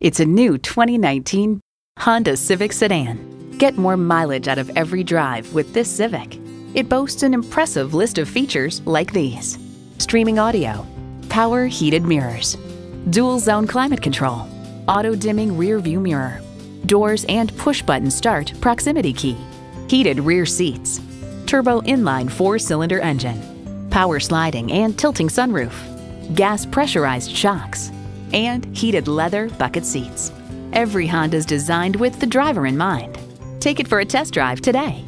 It's a new 2019 Honda Civic Sedan. Get more mileage out of every drive with this Civic. It boasts an impressive list of features like these. Streaming audio, power heated mirrors, dual zone climate control, auto dimming rear view mirror, doors and push button start proximity key, heated rear seats, turbo inline four cylinder engine, power sliding and tilting sunroof, gas pressurized shocks, and heated leather bucket seats. Every Honda is designed with the driver in mind. Take it for a test drive today.